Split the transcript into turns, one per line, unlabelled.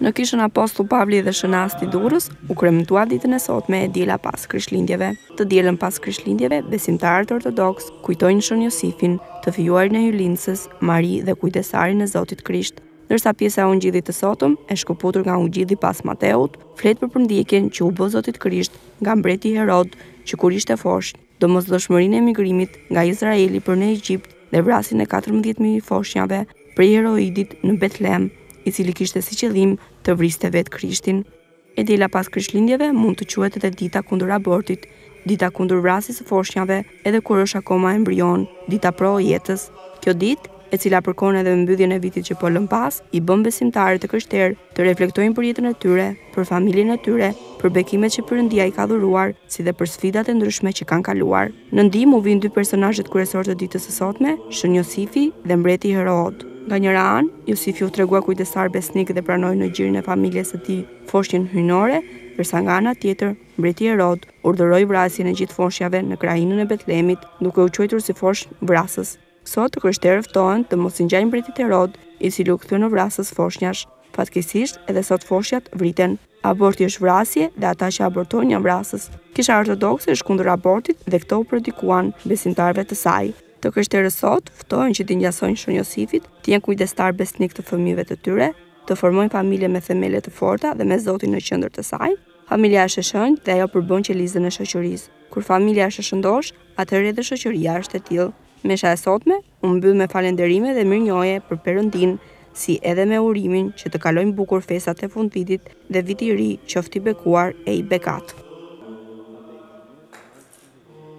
Në Kishën Apostull Pavli dhe Shën Asti Durrës u kremtua ditën e sotme e diela pas Krishtlindjeve. Të dielën pas Krishtlindjeve, besimtarët ortodoks kujtojnë Shën Josifin, të fejuarin e Hyjlindëses Mari dhe kujdestarin e Zotit Krisht. Ndërsa pjesa e Ungjillit të sotëm, e shkëputur nga Ungjilli sipas Mateut, flet për përndjekjen që iu bë Zotit Krisht nga mbreti Herod që kur ishte foshnjë. domosdoshmërinë e emigrimit nga Izraeli për në Egjipt dhe vrasjen e 14 mijë foshnjave prej Herodit në Betlehem, i cili kishte si qëllim të vriste vetë Krishtin. E diela pas Krishtlindjeve mund të quhet edhe dita kundër abortit, dita kundër vrasjes së foshnjave edhe kur është akoma embrion, dita pro jetës. Kjo ditë, e cila përkon edhe me mbylljen e vitit që po lëmë pas, i bën besimtarët e krishterë të reflektojnë për jetën e tyre, për familjen e tyre, për bekimet që Perëndia i ka dhuruar, si dhe për sfidat e ndryshme që kanë kaluar. Në ndihmë u vijnë dy personazhet kryesorë të ditës së sotme, Shën Josifi dhe mbreti Herod. Nga njëra anë, Josifi u tregua kujdestar besnik dhe pranoi në gjirin e familjes së tij foshnjën hyjnore, ndërsa nga ana tjetër, mbreti Herod urdhëroi vrasjen e gjithë foshnjave në krahinën e Betlehemit, duke u quajtur si foshnjëvrasës. Sot, të krishterët ftohen të mos t'i ngjajnë mbretit Herod, i cili u kthye në vrasës foshnjash. Fatkeqësisht, edhe sot foshnjat vriten. Aborti është vrasje dhe ata që abortojnë janë vrasës. Kisha Ortodokse është kundër abortit dhe këtë u predikon besimtarëve të saj. Të krishterët sot, ftohen që t'i ngjasojnë Shën Josifit, të jenë kujdestarë besnikë të fëmijëve të tyre, të formojnë familje me themele të forta dhe me Zotin në qendër të saj. Familja është e shenjtë dhe ajo përbën qelizën e shoqërisë. Kur familja është e shëndoshë, atëherë edhe shoqëria është e tillë. Mesha e sotme u mbyll me falenderime dhe mirënjohje për Perëndinë, si edhe me urimin që të kalojmë bukur festat e fundvitit dhe viti i ri qoftë i bekuar e i begatë.